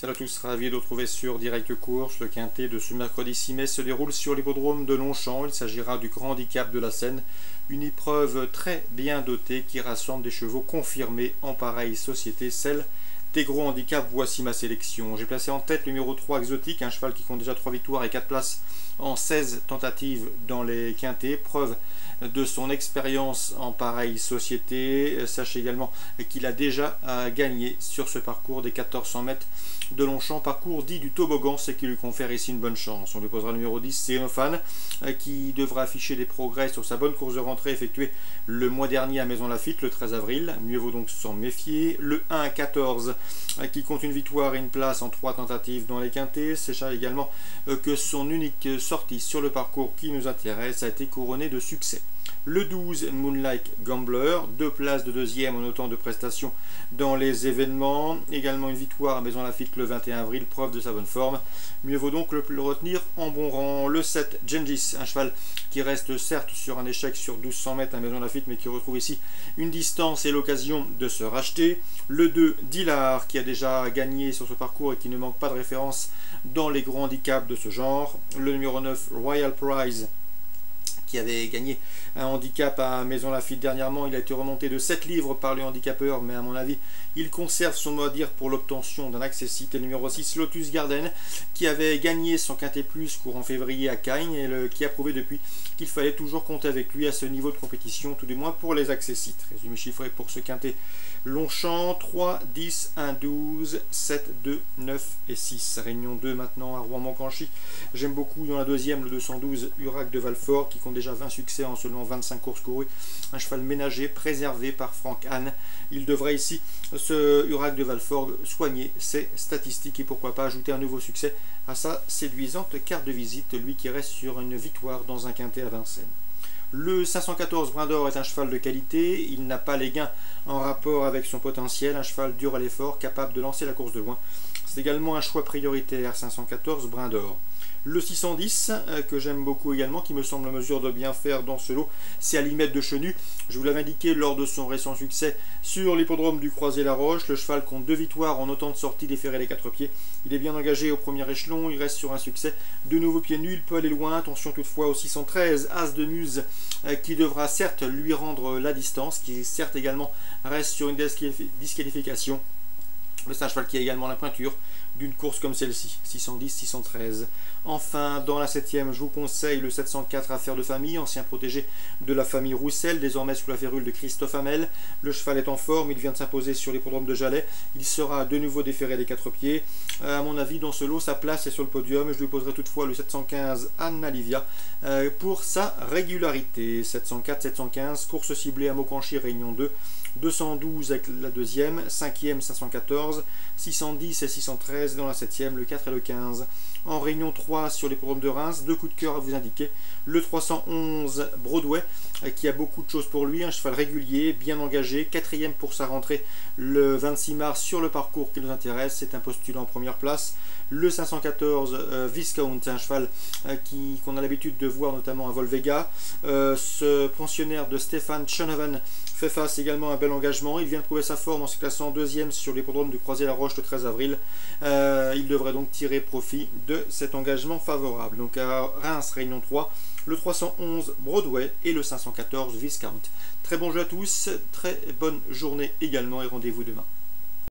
Salut à tous, ravi de retrouver sur Direct Course. Le quintet de ce mercredi 6 mai se déroule sur l'hippodrome de Longchamp. Il s'agira du grand handicap de la Seine, une épreuve très bien dotée qui rassemble des chevaux confirmés en pareille société, celle des gros handicaps. Voici ma sélection. J'ai placé en tête le numéro 3 exotique, un cheval qui compte déjà 3 victoires et 4 places en 16 tentatives dans les quintés. Preuve de son expérience en pareille société. Sachez également qu'il a déjà euh, gagné sur ce parcours des 1400 mètres de Longchamp, parcours dit du toboggan, ce qui lui confère ici une bonne chance. On lui posera le numéro 10, Xénophane, euh, qui devra afficher des progrès sur sa bonne course de rentrée effectuée le mois dernier à Maison Lafitte, le 13 avril. Mieux vaut donc s'en méfier. Le 1 à 14, euh, qui compte une victoire et une place en trois tentatives dans les quintés. Sachez également que son unique sortie sur le parcours qui nous intéresse a été couronnée de succès. Le 12, Moonlight Gambler, deux places de deuxième en autant de prestations dans les événements. Également une victoire à Maison Lafitte le 21 avril, preuve de sa bonne forme. Mieux vaut donc le, retenir en bon rang. Le 7, Gengis, un cheval qui reste certes sur un échec sur 1200 mètres à Maison Lafitte, mais qui retrouve ici une distance et l'occasion de se racheter. Le 2, Dilar, qui a déjà gagné sur ce parcours et qui ne manque pas de référence dans les grands handicaps de ce genre. Le numéro 9, Royal Prize, qui avait gagné un handicap à Maison Lafitte dernièrement. Il a été remonté de 7 livres par le handicapeur, mais à mon avis, il conserve son mot à dire pour l'obtention d'un accessite. Et numéro 6, Lotus Garden, qui avait gagné son quintet plus courant février à Cagnes et qui a prouvé depuis qu'il fallait toujours compter avec lui à ce niveau de compétition, tout du moins pour les accessites. Résumé chiffré pour ce quintet Longchamp, 3, 10, 1, 12, 7, 2, 9 et 6. Réunion 2 maintenant à Rouen-Moncanchy. J'aime beaucoup dans la deuxième le 212 Urac de Valfort qui compte déjà 20 succès en seulement 25 courses courues. Un cheval ménager préservé par Franck Anne. Il devrait ici, ce Urac de Valfort, soigner ses statistiques et pourquoi pas ajouter un nouveau succès à sa séduisante carte de visite, lui qui reste sur une victoire dans un quintet à Vincennes. Le 514 Brin d'Or est un cheval de qualité, il n'a pas les gains en rapport avec son potentiel, un cheval dur à l'effort, capable de lancer la course de loin. C'est également un choix prioritaire, 514 Brin d'Or. Le 610, euh, que j'aime beaucoup également, qui me semble en mesure de bien faire dans ce lot, c'est Alimette de Chenu. Je vous l'avais indiqué lors de son récent succès sur l'hippodrome du Croisé-la-Roche. Le cheval compte deux victoires en autant de sorties déférées les quatre pieds. Il est bien engagé au premier échelon, il reste sur un succès. De nouveau pieds nuls, peut aller loin. Attention toutefois au 613, As de Muse, qui devra certes lui rendre la distance, qui certes également reste sur une disqualification. C'est un cheval qui a également la pointure d'une course comme celle-ci, 610-613. Enfin, dans la septième, je vous conseille le 704 Affaires de famille, ancien protégé de la famille Roussel, désormais sous la férule de Christophe Hamel. Le cheval est en forme, il vient de s'imposer sur l'hippodrome de Jalais. Il sera de nouveau déféré des quatre pieds. Euh, à mon avis, dans ce lot, sa place est sur le podium. Je lui poserai toutefois le 715 Anna Livia pour sa régularité. 704-715, course ciblée à Mokanchi, Réunion 2. 212 avec la deuxième, 5e 514, 610 et 613 dans la septième, le 4 et le 15. En réunion 3 sur les programmes de Reims, deux coups de cœur à vous indiquer. Le 311 Broadway qui a beaucoup de choses pour lui, un cheval régulier, bien engagé, quatrième pour sa rentrée le 26 mars sur le parcours qui nous intéresse, c'est un postulant en première place. Le 514 euh, Viscount, un cheval euh, qu'on a l'habitude de voir notamment à Volvega. Euh, ce pensionnaire de Stéphane Schoenhaven fait face également à bel engagement. Il vient de prouver sa forme en se classant deuxième sur l'hippodrome de Croisé-la-Roche le 13 avril. il devrait donc tirer profit de cet engagement favorable. Donc à Reims, Réunion 3, le 311 Broadway et le 514 Viscount. Très bon jeu à tous, très bonne journée également et rendez-vous demain.